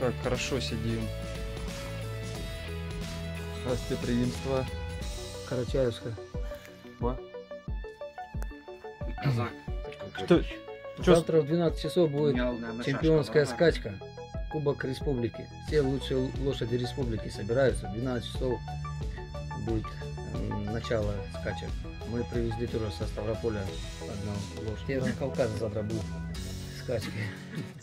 Как хорошо сидим. Гостеприимство. Карачаевская. Ба. Казак. Что? Завтра в 12 часов будет чемпионская скачка. Кубок республики. Все лучшие лошади республики собираются. В 12 часов будет начало скачек. Мы привезли тоже со Ставрополя одну лошадь. Северный Кавказ завтра будет скачки.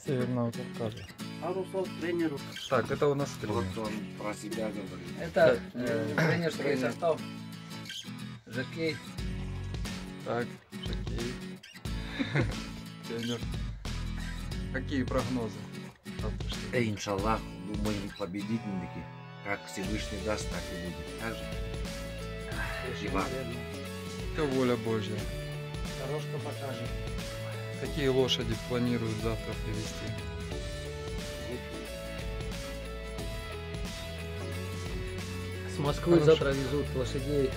Северного Кавказа. А Руслан тренеру. Так, это у нас тренер. Вот он про себя говорит. Это э, тренерский состав. Жакей. Так, шокей. Тренер. Какие прогнозы? Э, иншаллах, думаем, победительники. Как Всевышний даст, так и будет. Так же? Это воля Божья. Дорожка покажет. Какие лошади планируют завтра привезти? С Москвы Хорошо. завтра везут лошадей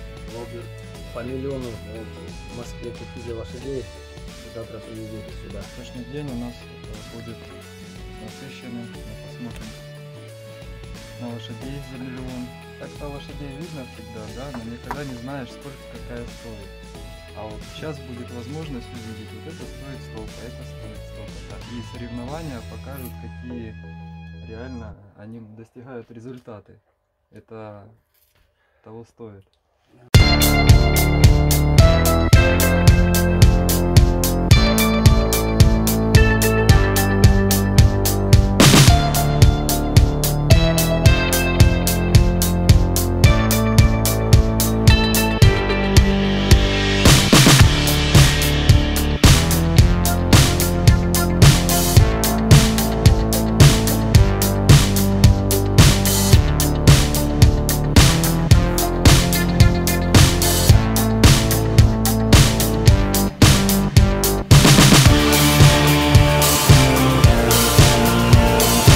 по миллиону в Москве купили лошадей. Завтра привезут сюда. Сегодняшний день у нас будет насыщенный. Мы посмотрим на лошадей за миллион. Так-то лошадей видно всегда, да, но никогда не знаешь, сколько какая стоит. А вот сейчас будет возможность увидеть, вот это стоит столько, это стоит столько. И соревнования покажут, какие реально они достигают результаты. Это того стоит.